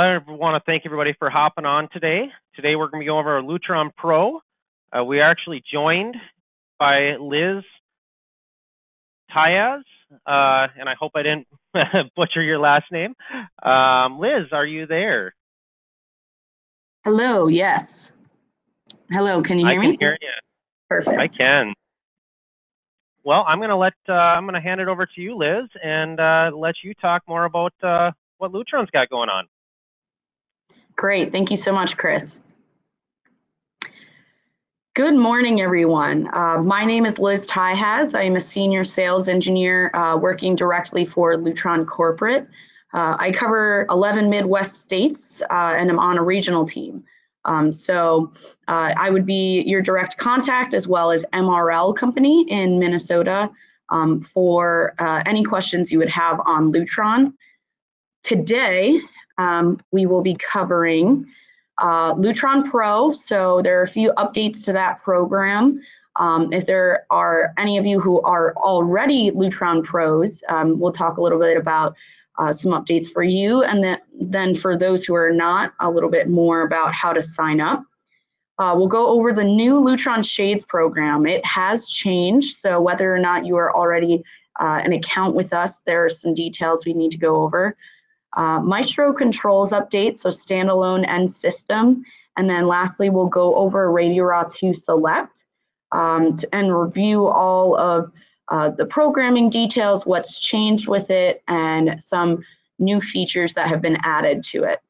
I want to thank everybody for hopping on today. Today we're going to be going over Lutron Pro. Uh, we are actually joined by Liz Tyaz, uh, and I hope I didn't butcher your last name. Um, Liz, are you there? Hello, yes. Hello, can you hear I me? can hear you. Perfect. I can. Well, I'm going to let uh, I'm going to hand it over to you, Liz, and uh, let you talk more about uh, what Lutron's got going on. Great. Thank you so much, Chris. Good morning, everyone. Uh, my name is Liz Tyhaz. I am a senior sales engineer uh, working directly for Lutron Corporate. Uh, I cover 11 Midwest states uh, and I'm on a regional team. Um, so uh, I would be your direct contact as well as MRL company in Minnesota um, for uh, any questions you would have on Lutron. Today, um, we will be covering uh, Lutron Pro. So there are a few updates to that program. Um, if there are any of you who are already Lutron Pros, um, we'll talk a little bit about uh, some updates for you. And then, then for those who are not, a little bit more about how to sign up. Uh, we'll go over the new Lutron Shades program. It has changed, so whether or not you are already uh, an account with us, there are some details we need to go over. Uh, Maestro controls update, so standalone and system. And then lastly, we'll go over Radio RA2 Select um, and review all of uh, the programming details, what's changed with it, and some new features that have been added to it.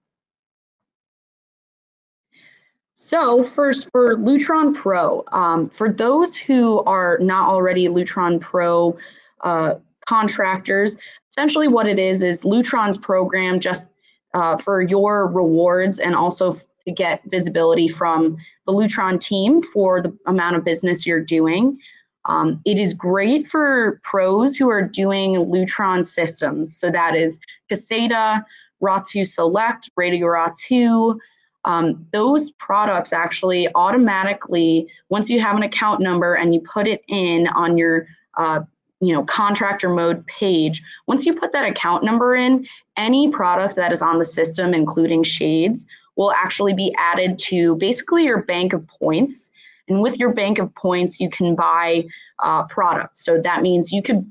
So first for Lutron Pro, um, for those who are not already Lutron Pro uh, contractors. Essentially what it is is Lutron's program just uh, for your rewards and also to get visibility from the Lutron team for the amount of business you're doing. Um, it is great for pros who are doing Lutron systems. So that is Caseta, RA2 Select, Radio RA2. Um, those products actually automatically, once you have an account number and you put it in on your uh, you know, contractor mode page, once you put that account number in, any product that is on the system, including shades, will actually be added to basically your bank of points. And with your bank of points, you can buy uh, products. So that means you could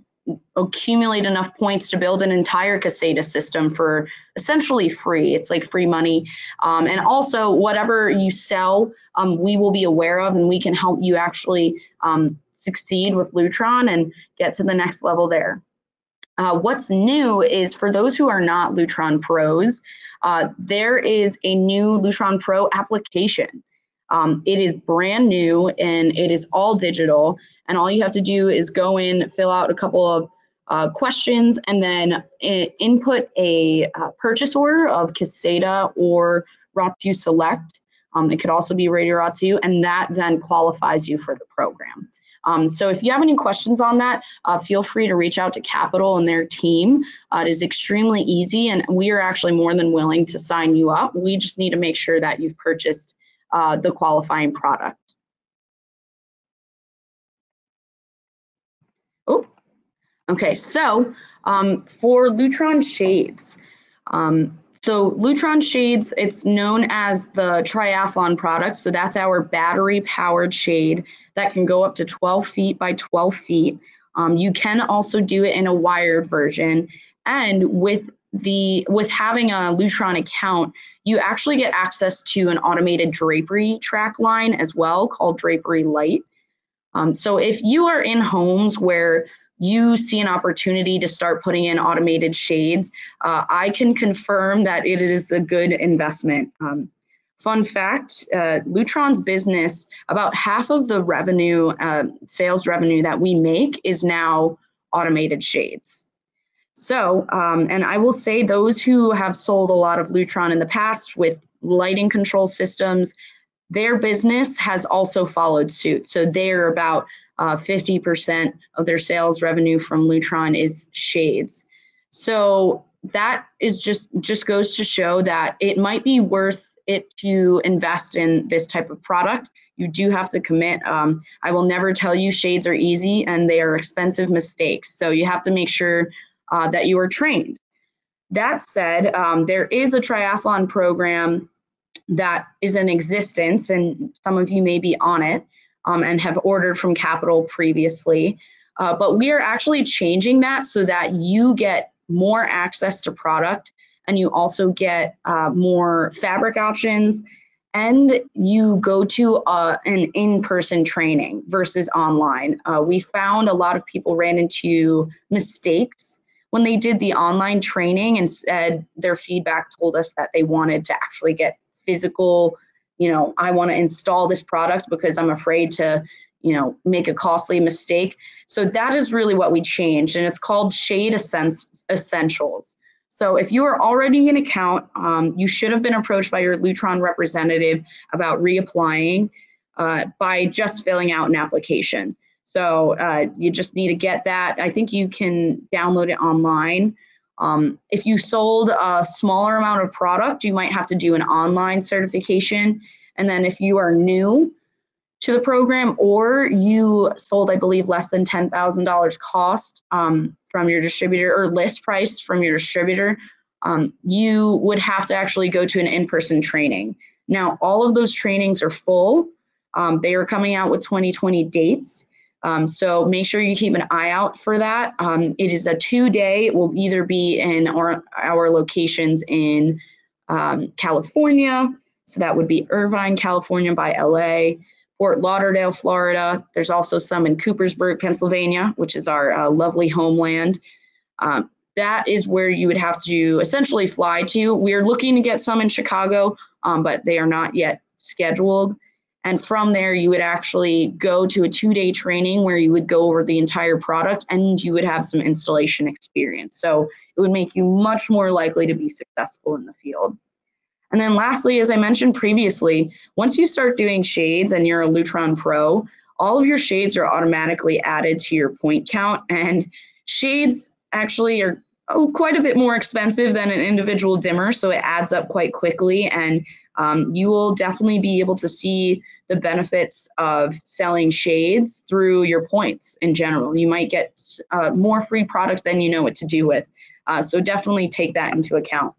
accumulate enough points to build an entire Caseta system for essentially free. It's like free money. Um, and also, whatever you sell, um, we will be aware of and we can help you actually um, succeed with Lutron and get to the next level there. Uh, what's new is for those who are not Lutron pros, uh, there is a new Lutron Pro application. Um, it is brand new and it is all digital. And all you have to do is go in, fill out a couple of uh, questions, and then input a uh, purchase order of Caseta or RA2 Select. Um, it could also be Radio RA2, and that then qualifies you for the program. Um, so if you have any questions on that, uh, feel free to reach out to Capitol and their team. Uh, it is extremely easy, and we are actually more than willing to sign you up. We just need to make sure that you've purchased uh, the qualifying product. Oh, okay. So um, for Lutron Shades, um, so Lutron Shades, it's known as the triathlon product. So that's our battery powered shade that can go up to 12 feet by 12 feet. Um, you can also do it in a wired version. And with the with having a Lutron account, you actually get access to an automated drapery track line as well called Drapery Light. Um, so if you are in homes where you see an opportunity to start putting in automated shades, uh, I can confirm that it is a good investment. Um, fun fact, uh, Lutron's business, about half of the revenue, uh, sales revenue that we make is now automated shades. So, um, and I will say those who have sold a lot of Lutron in the past with lighting control systems, their business has also followed suit. So they're about uh, 50% of their sales revenue from Lutron is shades. So that is just just goes to show that it might be worth it to invest in this type of product. You do have to commit. Um, I will never tell you shades are easy and they are expensive mistakes. So you have to make sure uh, that you are trained. That said, um, there is a triathlon program that is in existence, and some of you may be on it um, and have ordered from Capitol previously. Uh, but we are actually changing that so that you get more access to product and you also get uh, more fabric options and you go to uh, an in-person training versus online. Uh, we found a lot of people ran into mistakes when they did the online training and said their feedback told us that they wanted to actually get physical, you know, I want to install this product because I'm afraid to, you know, make a costly mistake. So that is really what we changed and it's called Shade Essentials. So if you are already an account, um, you should have been approached by your Lutron representative about reapplying uh, by just filling out an application. So uh, you just need to get that. I think you can download it online. Um, if you sold a smaller amount of product, you might have to do an online certification. And then if you are new to the program or you sold, I believe, less than $10,000 cost, um, from your distributor or list price from your distributor, um, you would have to actually go to an in-person training. Now, all of those trainings are full. Um, they are coming out with 2020 dates. Um, so make sure you keep an eye out for that. Um, it is a two-day. It will either be in our, our locations in um, California. So that would be Irvine, California by LA, Fort Lauderdale, Florida. There's also some in Coopersburg, Pennsylvania, which is our uh, lovely homeland. Um, that is where you would have to essentially fly to. We're looking to get some in Chicago, um, but they are not yet scheduled. And from there, you would actually go to a two day training where you would go over the entire product and you would have some installation experience. So it would make you much more likely to be successful in the field. And then lastly, as I mentioned previously, once you start doing shades and you're a Lutron Pro, all of your shades are automatically added to your point count. And shades actually are oh, quite a bit more expensive than an individual dimmer, so it adds up quite quickly. And um, you will definitely be able to see the benefits of selling shades through your points in general. You might get uh, more free product than you know what to do with. Uh, so definitely take that into account.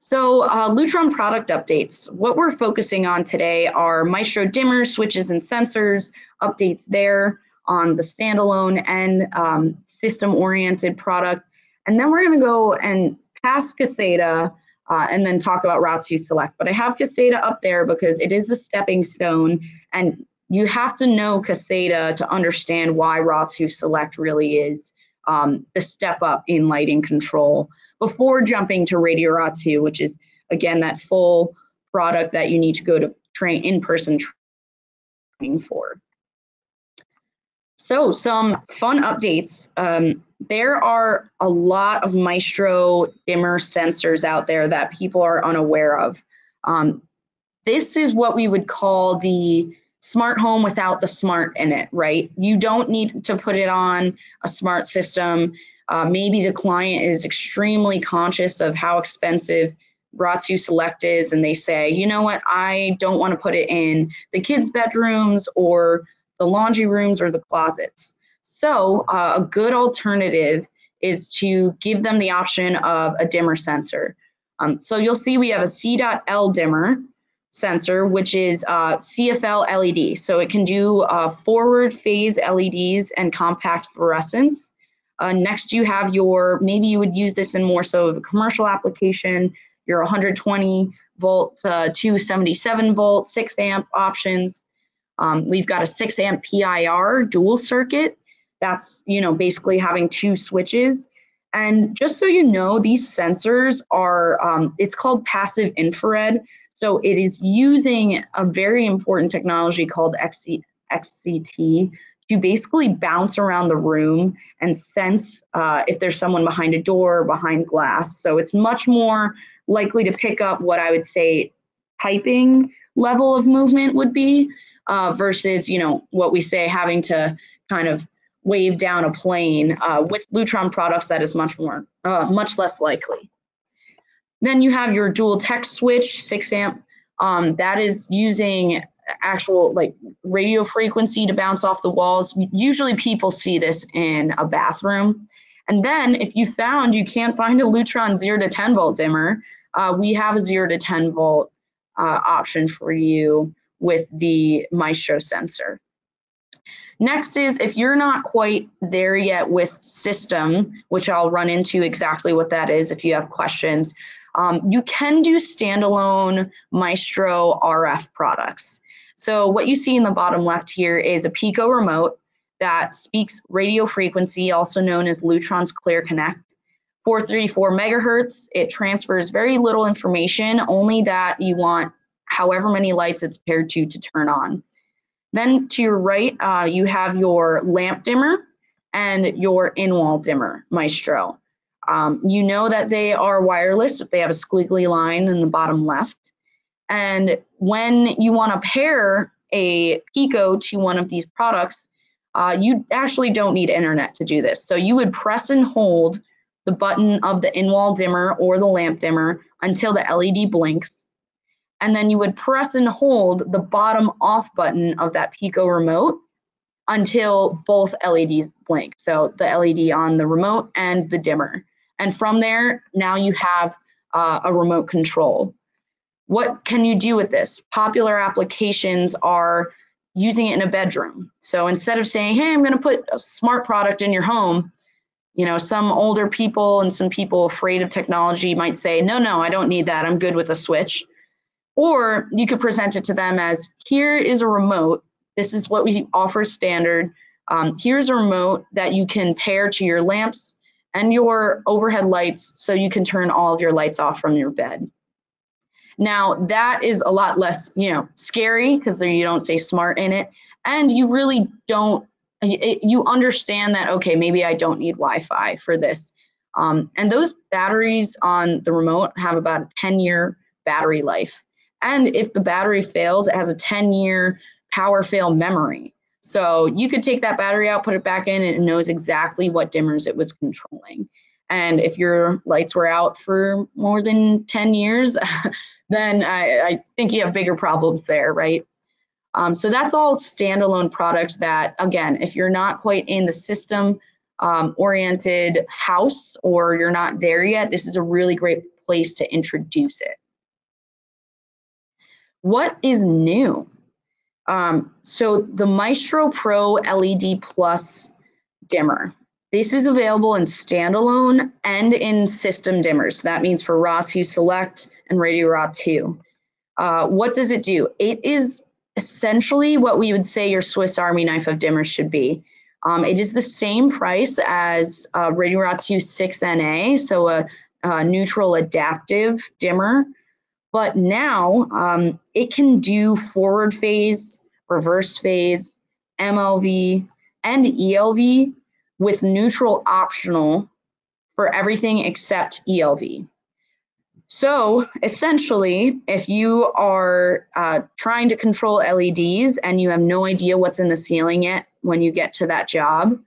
So uh, Lutron product updates. What we're focusing on today are Maestro dimmers, switches, and sensors, updates there on the standalone and um, system-oriented product. And then we're gonna go and pass Caseta uh, and then talk about RA2 Select. But I have Caseta up there because it is a stepping stone and you have to know Caseta to understand why RA2 Select really is um, the step up in lighting control before jumping to Radio RA2, which is again that full product that you need to go to train in-person training for. So some fun updates. Um, there are a lot of Maestro dimmer sensors out there that people are unaware of. Um, this is what we would call the smart home without the smart in it, right? You don't need to put it on a smart system. Uh, maybe the client is extremely conscious of how expensive RA2 Select is, and they say, you know what, I don't want to put it in the kids' bedrooms or the laundry rooms or the closets. So uh, a good alternative is to give them the option of a dimmer sensor. Um, so you'll see we have a C.L dimmer sensor, which is uh, CFL LED. So it can do uh, forward phase LEDs and compact fluorescence. Uh, next, you have your, maybe you would use this in more so of a commercial application, your 120 volt uh, 277 volt, 6 amp options. Um, we've got a 6 amp PIR dual circuit. That's, you know, basically having two switches. And just so you know, these sensors are, um, it's called passive infrared. So it is using a very important technology called XC, XCT to basically bounce around the room and sense uh, if there's someone behind a door or behind glass. So it's much more likely to pick up what I would say typing level of movement would be uh, versus, you know, what we say having to kind of wave down a plane. Uh, with Lutron products, that is much more, uh, much less likely. Then you have your dual tech switch, 6 amp. Um, that is using actual like radio frequency to bounce off the walls. Usually people see this in a bathroom. And then if you found you can't find a Lutron 0 to 10 volt dimmer, uh, we have a 0 to 10 volt uh, option for you with the Maestro sensor. Next is if you're not quite there yet with system, which I'll run into exactly what that is if you have questions, um, you can do standalone Maestro RF products. So what you see in the bottom left here is a Pico remote that speaks radio frequency, also known as Lutron's Clear Connect. 434 megahertz, it transfers very little information, only that you want however many lights it's paired to to turn on. Then to your right, uh, you have your lamp dimmer and your in-wall dimmer, Maestro. Um, you know that they are wireless if they have a squiggly line in the bottom left. And when you want to pair a Pico to one of these products, uh, you actually don't need internet to do this. So you would press and hold the button of the in-wall dimmer or the lamp dimmer until the LED blinks and then you would press and hold the bottom off button of that Pico remote until both LEDs blink. So the LED on the remote and the dimmer. And from there, now you have uh, a remote control. What can you do with this? Popular applications are using it in a bedroom. So instead of saying, hey, I'm going to put a smart product in your home, you know, some older people and some people afraid of technology might say, no, no, I don't need that. I'm good with a switch. Or you could present it to them as here is a remote. This is what we offer standard. Um, here's a remote that you can pair to your lamps and your overhead lights so you can turn all of your lights off from your bed. Now that is a lot less, you know, scary because you don't say smart in it, and you really don't. You understand that okay, maybe I don't need Wi-Fi for this. Um, and those batteries on the remote have about a 10-year battery life. And if the battery fails, it has a 10 year power fail memory. So you could take that battery out, put it back in, and it knows exactly what dimmers it was controlling. And if your lights were out for more than 10 years, then I, I, think you have bigger problems there, right? Um, so that's all standalone products that, again, if you're not quite in the system um, oriented house or you're not there yet, this is a really great place to introduce it. What is new? Um, so the Maestro Pro LED Plus dimmer. This is available in standalone and in system dimmers. That means for RA2 Select and Radio RA2. Uh, what does it do? It is essentially what we would say your Swiss Army knife of dimmers should be. Um, it is the same price as uh, Radio RA2 6NA, so a, a neutral adaptive dimmer. But now um, it can do forward phase, reverse phase, MLV, and ELV with neutral optional for everything except ELV. So essentially, if you are uh, trying to control LEDs and you have no idea what's in the ceiling yet when you get to that job,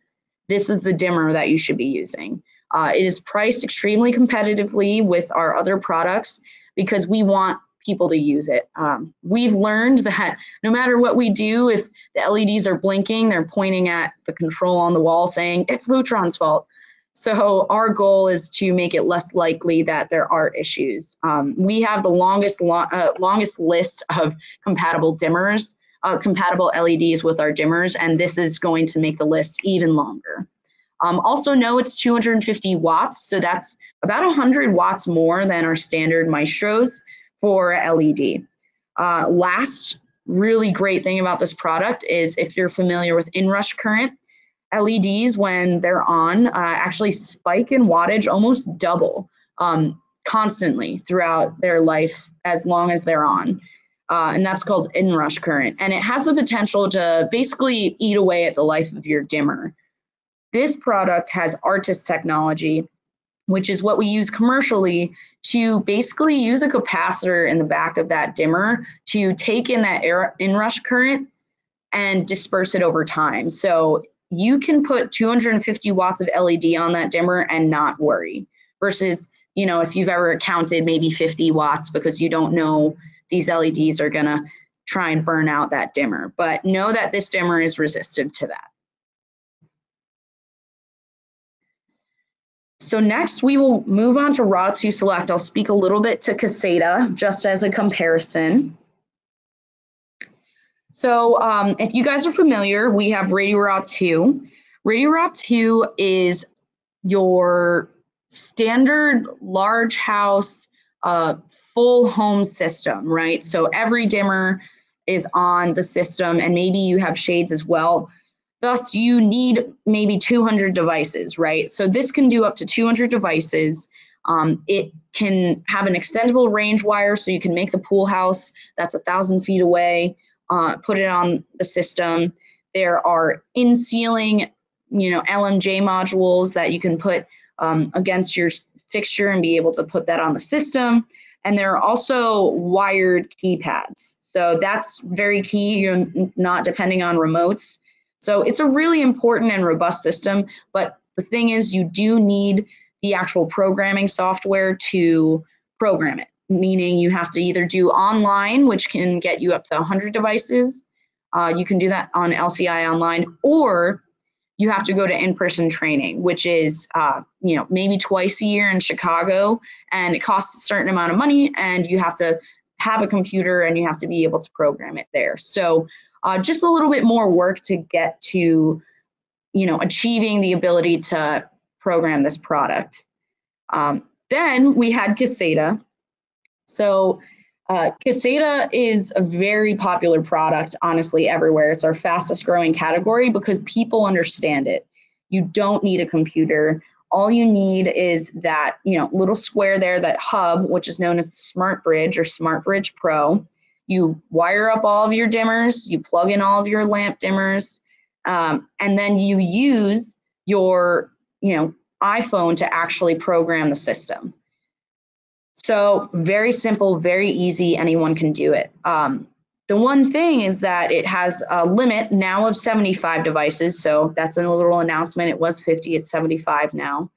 this is the dimmer that you should be using. Uh, it is priced extremely competitively with our other products because we want people to use it. Um, we've learned that no matter what we do, if the LEDs are blinking, they're pointing at the control on the wall saying it's Lutron's fault. So our goal is to make it less likely that there are issues. Um, we have the longest lo uh, longest list of compatible dimmers, uh, compatible LEDs with our dimmers, and this is going to make the list even longer. Um, also know it's 250 watts, so that's about 100 watts more than our standard Maestros for LED. Uh, last really great thing about this product is if you're familiar with inrush current, LEDs when they're on uh, actually spike in wattage almost double um, constantly throughout their life as long as they're on. Uh, and that's called inrush current. And it has the potential to basically eat away at the life of your dimmer. This product has Artist technology, which is what we use commercially to basically use a capacitor in the back of that dimmer to take in that inrush current and disperse it over time. So you can put 250 watts of LED on that dimmer and not worry versus, you know, if you've ever counted maybe 50 watts because you don't know these LEDs are going to try and burn out that dimmer. But know that this dimmer is resistive to that. So next we will move on to RA2 Select. I'll speak a little bit to Caseta just as a comparison. So um, if you guys are familiar, we have Radio RA2. Radio RA2 is your standard large house uh, full home system, right? So every dimmer is on the system and maybe you have shades as well. Thus, you need maybe 200 devices, right? So this can do up to 200 devices. Um, it can have an extendable range wire so you can make the pool house that's a thousand feet away, uh, put it on the system. There are in ceiling, you know, LMJ modules that you can put um, against your fixture and be able to put that on the system. And there are also wired keypads. So that's very key. You're not depending on remotes. So it's a really important and robust system. But the thing is, you do need the actual programming software to program it, meaning you have to either do online, which can get you up to 100 devices. Uh, you can do that on LCI online, or you have to go to in-person training, which is, uh, you know, maybe twice a year in Chicago, and it costs a certain amount of money, and you have to have a computer and you have to be able to program it there. So uh, just a little bit more work to get to, you know, achieving the ability to program this product. Um, then we had Caseta. So uh, Caseta is a very popular product, honestly, everywhere. It's our fastest growing category because people understand it. You don't need a computer. All you need is that, you know, little square there, that hub, which is known as the Smart Bridge or Smart Bridge Pro. You wire up all of your dimmers, you plug in all of your lamp dimmers, um, and then you use your, you know, iPhone to actually program the system. So very simple, very easy, anyone can do it. Um, the one thing is that it has a limit now of 75 devices. So that's a little announcement. It was 50, it's 75 now.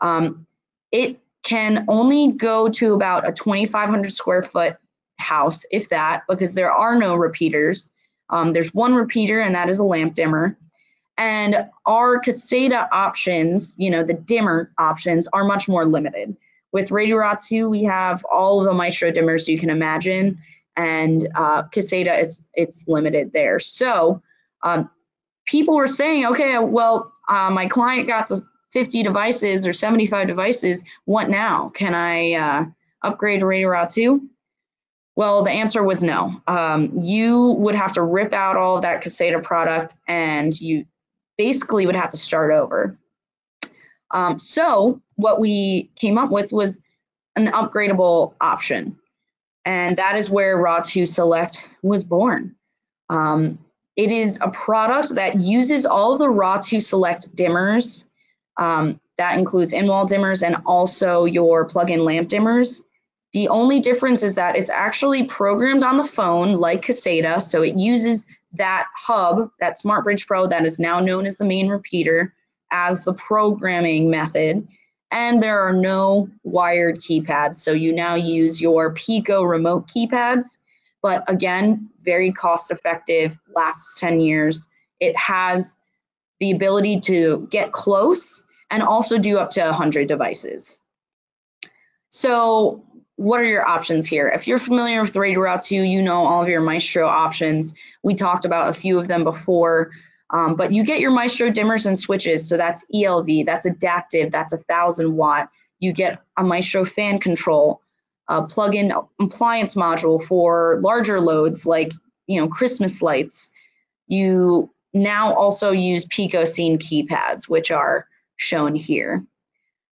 Um, it can only go to about a 2,500 square foot house, if that, because there are no repeaters. Um, there's one repeater, and that is a lamp dimmer. And our Caseta options, you know, the dimmer options, are much more limited. With Radio RA2, we have all of the Maestro dimmers you can imagine, and uh, Caseta is it's limited there. So um, people were saying, okay, well, uh, my client got to 50 devices or 75 devices. What now? Can I uh, upgrade to Radio RA2? Well, the answer was no. Um, you would have to rip out all of that Caseta product and you basically would have to start over. Um, so what we came up with was an upgradable option. And that is where RA2 Select was born. Um, it is a product that uses all of the RA2 Select dimmers. Um, that includes in-wall dimmers and also your plug-in lamp dimmers. The only difference is that it's actually programmed on the phone like Caseta, so it uses that hub, that SmartBridge Pro that is now known as the main repeater, as the programming method. And there are no wired keypads. So you now use your Pico remote keypads. But again, very cost effective, lasts 10 years. It has the ability to get close and also do up to 100 devices. So what are your options here? If you're familiar with Radio RA2, you know all of your Maestro options. We talked about a few of them before. Um, but you get your Maestro dimmers and switches. So that's ELV, that's adaptive, that's a thousand watt. You get a Maestro fan control, a plug-in appliance module for larger loads like you know Christmas lights. You now also use Pico Scene keypads, which are shown here.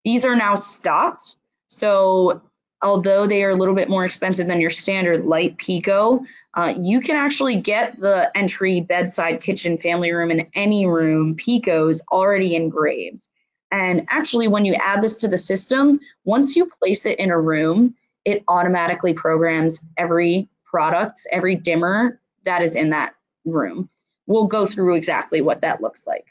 These are now stocked. So although they are a little bit more expensive than your standard light Pico, uh, you can actually get the entry bedside kitchen family room in any room Picos already engraved. And actually, when you add this to the system, once you place it in a room, it automatically programs every product, every dimmer that is in that room. We'll go through exactly what that looks like.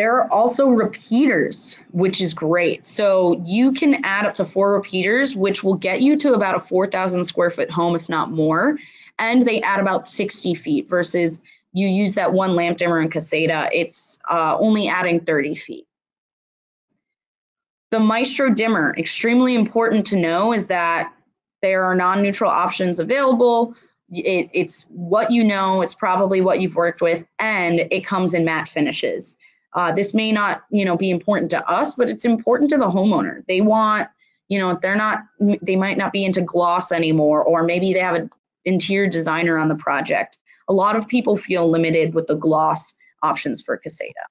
There are also repeaters, which is great. So you can add up to four repeaters, which will get you to about a 4,000 square foot home, if not more. And they add about 60 feet versus you use that one lamp dimmer in Caseta, it's uh, only adding 30 feet. The Maestro dimmer, extremely important to know is that there are non-neutral options available. It, it's what you know, it's probably what you've worked with, and it comes in matte finishes. Uh, this may not, you know, be important to us, but it's important to the homeowner. They want, you know, they're not, they might not be into gloss anymore, or maybe they have an interior designer on the project. A lot of people feel limited with the gloss options for Caseta.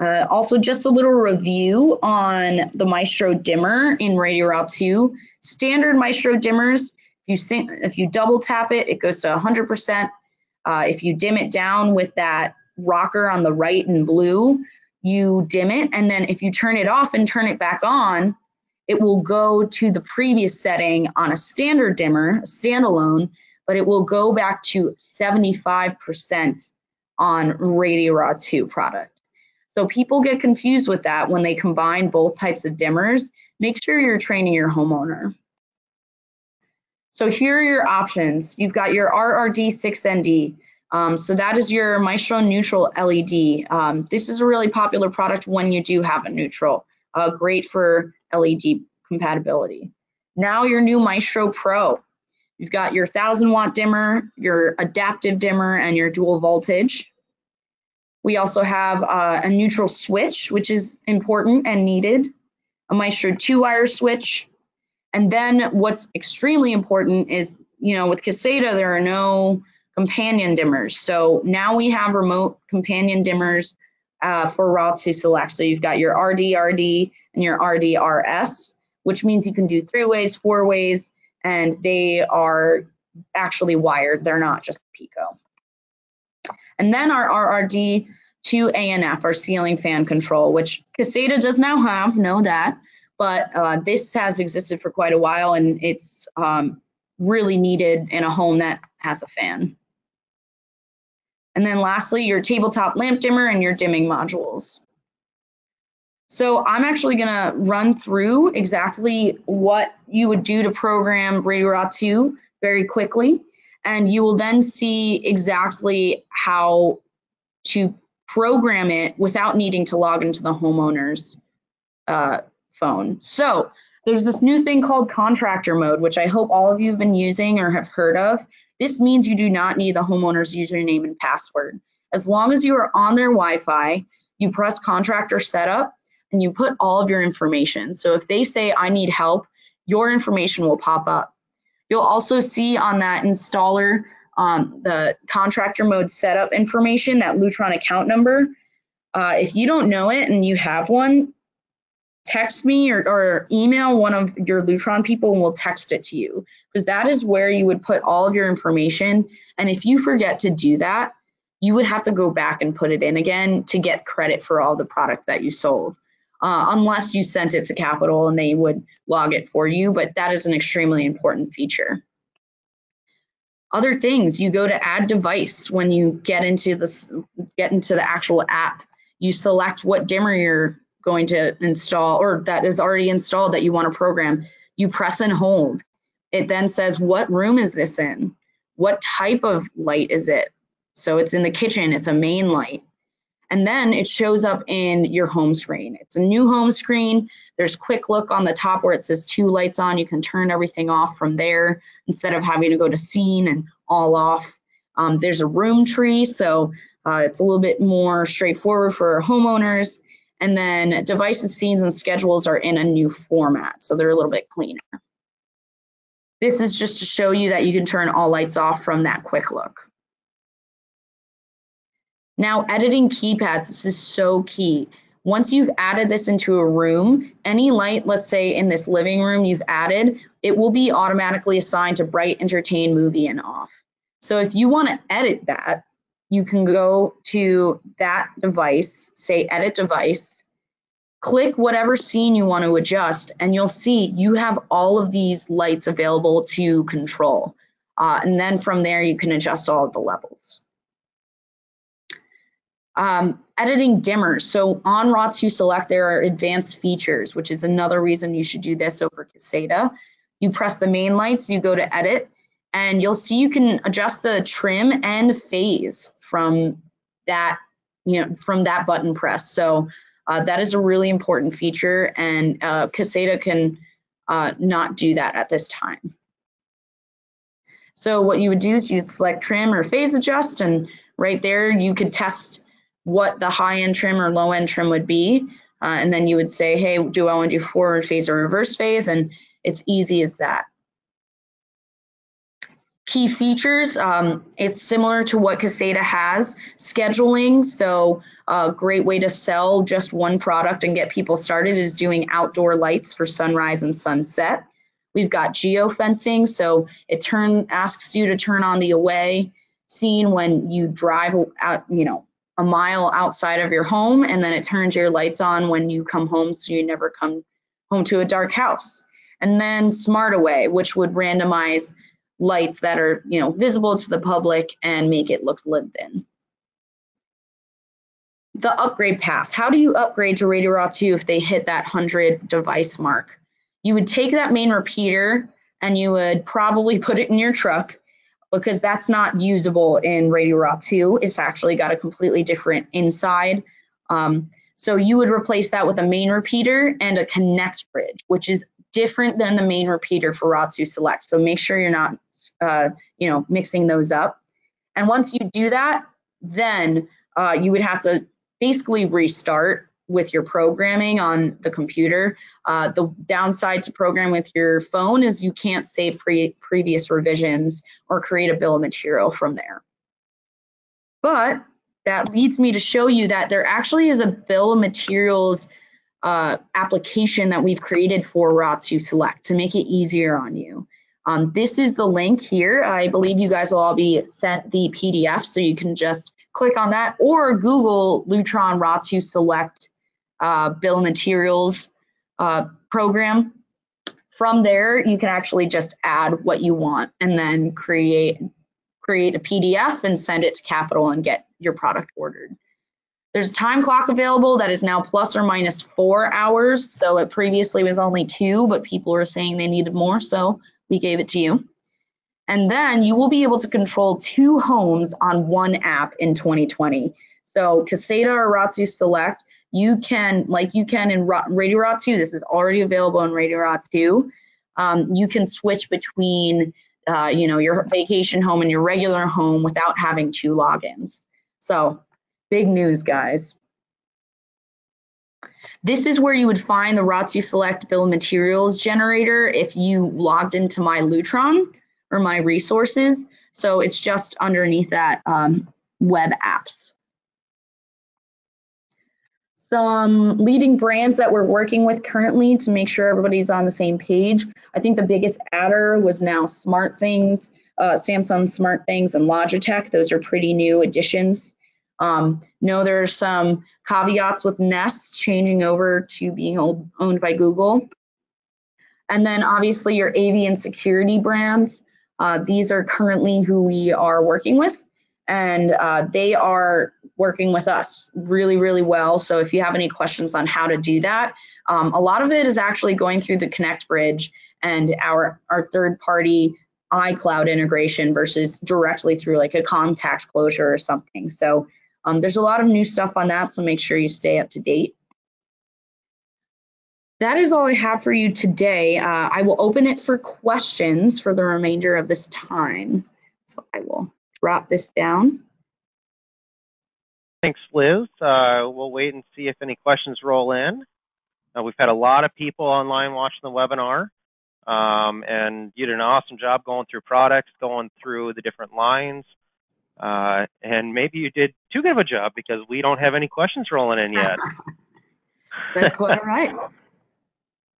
Uh, also, just a little review on the Maestro dimmer in Radio RA2. Standard Maestro dimmers, if you, sync, if you double tap it, it goes to 100%. Uh, if you dim it down with that rocker on the right in blue, you dim it. And then if you turn it off and turn it back on, it will go to the previous setting on a standard dimmer, standalone, but it will go back to 75% on Radio RA2 product. So people get confused with that when they combine both types of dimmers. Make sure you're training your homeowner. So here are your options. You've got your RRD 6ND. Um, so that is your Maestro neutral LED. Um, this is a really popular product when you do have a neutral. Uh, great for LED compatibility. Now your new Maestro Pro. You've got your 1000 watt dimmer, your adaptive dimmer, and your dual voltage. We also have uh, a neutral switch, which is important and needed, a Maestro two wire switch. And then what's extremely important is, you know, with Caseta, there are no companion dimmers. So now we have remote companion dimmers uh, for RA2 select. So you've got your RD, RD, and your RD, RS, which means you can do three ways, four ways, and they are actually wired. They're not just Pico. And then our RRD to ANF, our ceiling fan control, which Caseta does now have, know that, but uh, this has existed for quite a while and it's um, really needed in a home that has a fan. And then lastly, your tabletop lamp dimmer and your dimming modules. So I'm actually going to run through exactly what you would do to program Radio RA2 very quickly, and you will then see exactly how to program it without needing to log into the homeowner's uh, phone. So there's this new thing called contractor mode, which I hope all of you have been using or have heard of. This means you do not need the homeowner's username and password. As long as you are on their Wi-Fi, you press contractor setup and you put all of your information. So if they say, I need help, your information will pop up. You'll also see on that installer um, the contractor mode setup information, that Lutron account number. Uh, if you don't know it and you have one, text me or, or, email one of your Lutron people and we'll text it to you because that is where you would put all of your information. And if you forget to do that, you would have to go back and put it in again to get credit for all the product that you sold uh, unless you sent it to Capitol and they would log it for you, but that is an extremely important feature. Other things, you go to add device when you get into this, get into the actual app. You select what dimmer you're going to install or that is already installed that you want to program. You press and hold. It then says, what room is this in? What type of light is it? So it's in the kitchen, it's a main light. And then it shows up in your home screen. It's a new home screen. There's quick look on the top where it says two lights on. You can turn everything off from there instead of having to go to scene and all off. Um, there's a room tree, so uh, it's a little bit more straightforward for homeowners. And then devices, scenes, and schedules are in a new format, so they're a little bit cleaner. This is just to show you that you can turn all lights off from that quick look. Now, editing keypads, this is so key. Once you've added this into a room, any light, let's say in this living room you've added, it will be automatically assigned to bright, entertain, movie, and off. So if you want to edit that, you can go to that device, say edit device, click whatever scene you want to adjust, and you'll see you have all of these lights available to control. Uh, and then from there, you can adjust all of the levels. Um, editing dimmers. So on RA2 Select, there are advanced features, which is another reason you should do this over Caseta. You press the main lights, you go to edit, and you'll see you can adjust the trim and phase from that, you know, from that button press. So uh, that is a really important feature and uh, Caseta can uh, not do that at this time. So what you would do is you'd select trim or phase adjust and right there you could test what the high end trim or low end trim would be. Uh, and then you would say, hey, do I want to do forward phase or reverse phase? And it's easy as that. Key features, um, it's similar to what Caseta has. Scheduling, so a great way to sell just one product and get people started is doing outdoor lights for sunrise and sunset. We've got geofencing, so it turn asks you to turn on the away scene when you drive out, you know, a mile outside of your home, and then it turns your lights on when you come home, so you never come home to a dark house. And then Smart Away, which would randomize lights that are you know visible to the public and make it look lived in. The upgrade path. How do you upgrade to Radio RA2 if they hit that 100 device mark? You would take that main repeater and you would probably put it in your truck because that's not usable in Radio RA2. It's actually got a completely different inside. Um, so you would replace that with a main repeater and a connect bridge, which is different than the main repeater for 2 Select. So make sure you're not uh, you know, mixing those up. And once you do that, then uh, you would have to basically restart with your programming on the computer. Uh, the downside to program with your phone is you can't save pre previous revisions or create a bill of material from there. But that leads me to show you that there actually is a bill of materials uh, application that we've created for RA2 Select to make it easier on you. Um, this is the link here. I believe you guys will all be sent the PDF, so you can just click on that or Google Lutron RA2 Select uh, Bill of Materials uh, program. From there, you can actually just add what you want and then create create a PDF and send it to Capitol and get your product ordered. There's a time clock available that is now plus or minus four hours. So it previously was only two, but people were saying they needed more. So we gave it to you. And then you will be able to control two homes on one app in 2020. So Caseta or 2 Select, you can, like you can in Radio 2, this is already available in Radio 2. Um, you can switch between, uh, you know, your vacation home and your regular home without having two logins. So big news, guys. This is where you would find the RA2 Select bill of materials generator if you logged into my Lutron or my resources. So it's just underneath that um, web apps. Some leading brands that we're working with currently to make sure everybody's on the same page. I think the biggest adder was now SmartThings, uh, Samsung SmartThings and Logitech. Those are pretty new additions um, know there's some caveats with Nest changing over to being old, owned by Google. And then obviously your AV and security brands. Uh, these are currently who we are working with, and uh, they are working with us really, really well. So if you have any questions on how to do that, um, a lot of it is actually going through the Connect Bridge and our our third party iCloud integration versus directly through like a contact closure or something. So um, there's a lot of new stuff on that, so make sure you stay up to date. That is all I have for you today. Uh, I will open it for questions for the remainder of this time. So I will drop this down. Thanks, Liz. Uh, we'll wait and see if any questions roll in. Uh, we've had a lot of people online watching the webinar, um, and you did an awesome job going through products, going through the different lines. Uh, and maybe you did too good of a job because we don't have any questions rolling in yet. That's quite right.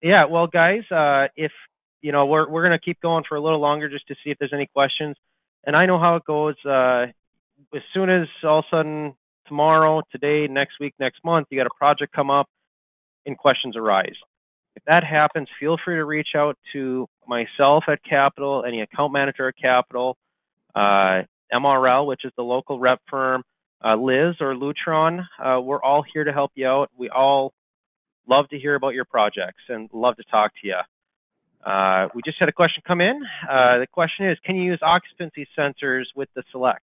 yeah, well, guys, uh, if you know, we're we're gonna keep going for a little longer just to see if there's any questions. And I know how it goes. Uh, as soon as all of a sudden tomorrow, today, next week, next month, you got a project come up, and questions arise. If that happens, feel free to reach out to myself at Capitol, any account manager at Capitol. Uh, MRL, which is the local rep firm, uh, Liz or Lutron, uh, we're all here to help you out. We all love to hear about your projects and love to talk to you. Uh, we just had a question come in. Uh, the question is, can you use occupancy sensors with the Select?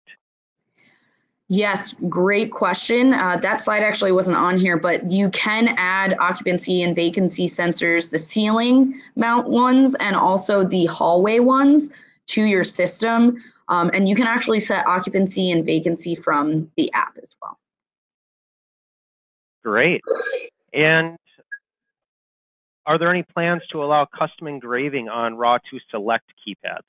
Yes, great question. Uh, that slide actually wasn't on here, but you can add occupancy and vacancy sensors, the ceiling mount ones and also the hallway ones to your system. Um, and you can actually set occupancy and vacancy from the app as well. Great. And are there any plans to allow custom engraving on RA2 Select keypads?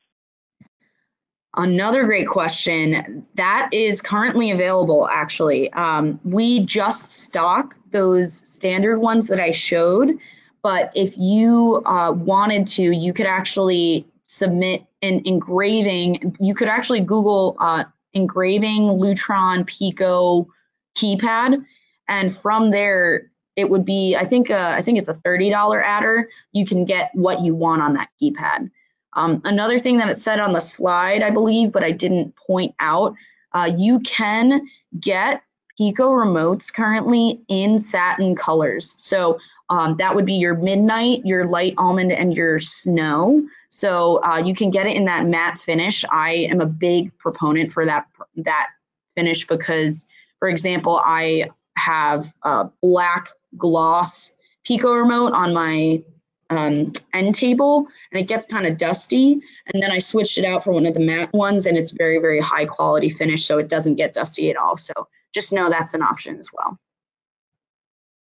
Another great question. That is currently available, actually. Um, we just stock those standard ones that I showed, but if you uh, wanted to, you could actually submit an engraving. You could actually Google uh, engraving Lutron Pico keypad, and from there, it would be. I think. Uh, I think it's a thirty dollar adder. You can get what you want on that keypad. Um, another thing that it said on the slide, I believe, but I didn't point out, uh, you can get Pico remotes currently in satin colors. So um, that would be your midnight, your light almond, and your snow. So uh, you can get it in that matte finish. I am a big proponent for that that finish because, for example, I have a black gloss Pico remote on my um, end table and it gets kind of dusty. And then I switched it out for one of the matte ones and it's very, very high quality finish. So it doesn't get dusty at all. So just know that's an option as well.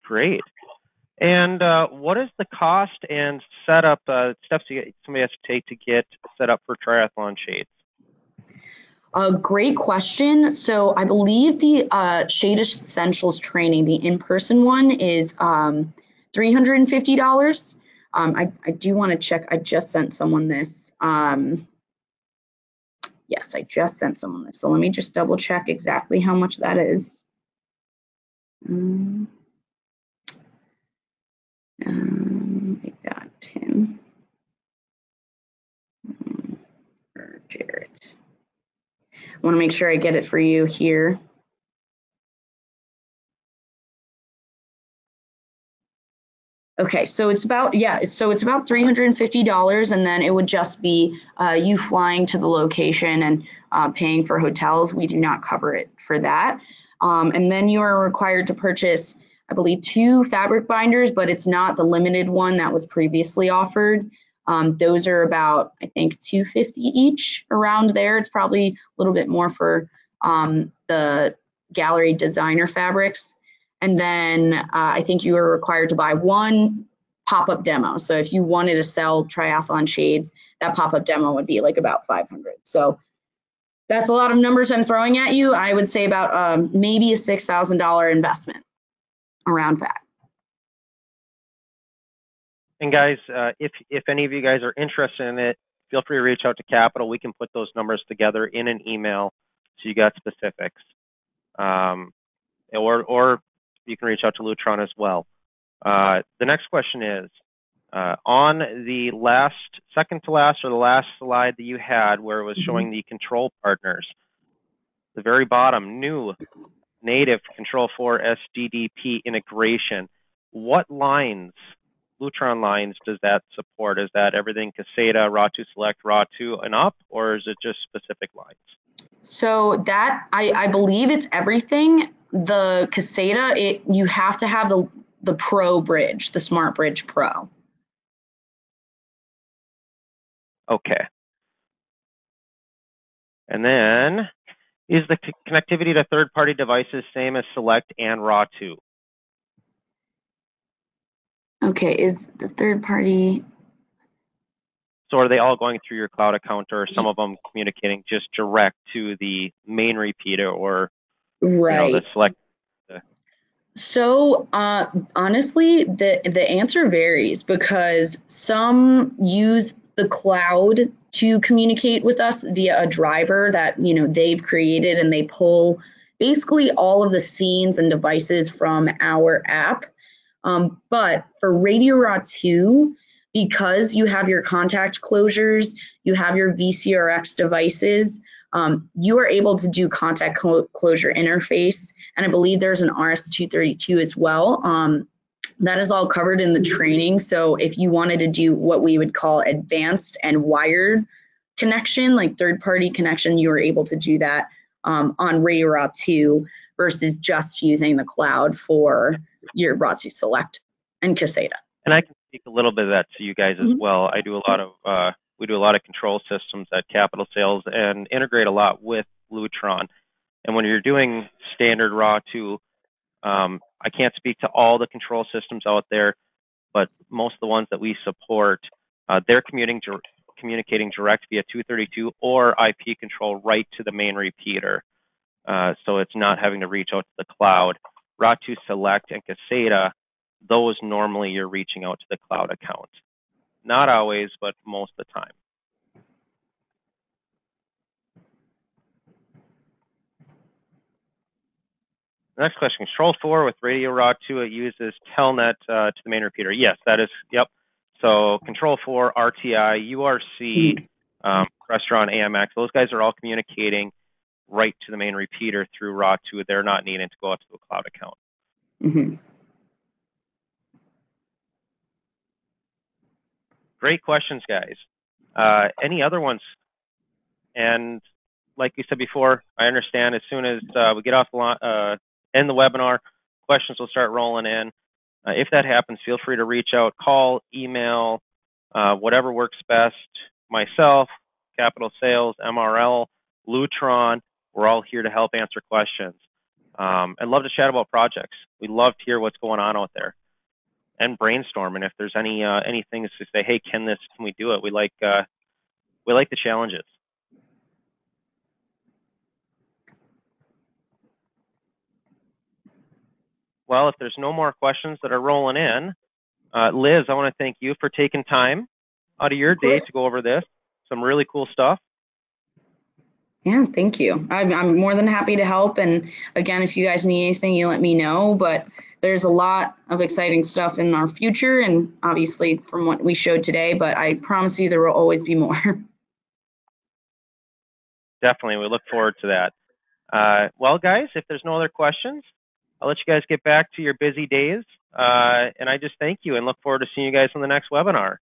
Great. And uh, what is the cost and setup uh, steps somebody has to take to get set up for triathlon shades? A great question. So I believe the uh, Shade Essentials training, the in-person one, is um, $350. Um, I, I do want to check. I just sent someone this. Um, yes, I just sent someone this. So let me just double check exactly how much that is. Um, um, I got Tim or Jarrett. I want to make sure I get it for you here. Okay, so it's about yeah, so it's about three hundred and fifty dollars, and then it would just be uh, you flying to the location and uh, paying for hotels. We do not cover it for that, um, and then you are required to purchase, I believe, two fabric binders, but it's not the limited one that was previously offered. Um, those are about I think two fifty each around there. It's probably a little bit more for um, the gallery designer fabrics. And then uh, I think you are required to buy one pop-up demo. So if you wanted to sell triathlon shades, that pop-up demo would be like about 500. So that's a lot of numbers I'm throwing at you. I would say about um, maybe a $6,000 investment around that. And guys, uh, if if any of you guys are interested in it, feel free to reach out to Capitol. We can put those numbers together in an email so you got specifics. Um, or or you can reach out to Lutron as well. Uh, the next question is, uh, on the last, second to last, or the last slide that you had where it was mm-hmm. showing the control partners, the very bottom, new native Control 4 SDDP integration. What lines, Lutron lines, does that support? Is that everything Caseta, RA2 Select, RA2 and up, or is it just specific lines? So that I, I believe it's everything the Caseta, it you have to have the the Pro bridge, the Smart Bridge Pro. Okay. And then, is the connectivity to third-party devices same as Select and RA2? Okay, is the third-party... So are they all going through your cloud account, or some of them communicating just direct to the main repeater, or Right. You know, the select. So uh, honestly, the the answer varies because some use the cloud to communicate with us via a driver that you know they've created, and they pull basically all of the scenes and devices from our app. Um, but for Radio RA2, because you have your contact closures, you have your VCRX devices, um, you are able to do contact closure interface. And I believe there's an RS-232 as well. Um, that is all covered in the training. So if you wanted to do what we would call advanced and wired connection, like third party connection, you were able to do that um, on Radio RA2 versus just using the cloud for your RA2 Select and Caseta. And I can speak a little bit of that to you guys as mm-hmm. well. I do a lot of uh, we do a lot of control systems at Capitol Sales and integrate a lot with Lutron. And when you're doing standard RAW 2, um, I can't speak to all the control systems out there, but most of the ones that we support, uh, they're commuting, communicating direct via 232 or IP control right to the main repeater. Uh, so it's not having to reach out to the cloud. RA2 Select and Caseta, those normally you're reaching out to the cloud account. Not always, but most of the time. Next question, Control 4 with Radio Raw 2, it uses Telnet uh, to the main repeater. Yes, that is, yep. So Control 4, RTI, URC, um, Crestron, AMX, those guys are all communicating right to the main repeater through Raw 2. They're not needing to go out to a cloud account. Mm-hmm. Great questions, guys. Uh, any other ones? And like you said before, I understand as soon as uh, we get off the uh, end the webinar, questions will start rolling in. Uh, if that happens, feel free to reach out, call, email, uh, whatever works best. Myself, Capitol Sales, MRL, Lutron, we're all here to help answer questions. Um, and love to chat about projects. We love to hear what's going on out there and brainstorm. And if there's any uh, any things to say, hey, can this? Can we do it? We like uh, we like the challenges. Well, if there's no more questions that are rolling in, uh, Liz, I want to thank you for taking time out of your of day to go over this. Some really cool stuff. Yeah, thank you. I'm, I'm more than happy to help. And again, if you guys need anything, you let me know. But there's a lot of exciting stuff in our future, and obviously from what we showed today. But I promise you, there will always be more. Definitely, we look forward to that. Uh, well, guys, if there's no other questions, I'll let you guys get back to your busy days. Uh, and I just thank you and look forward to seeing you guys on the next webinar.